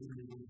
Gracias.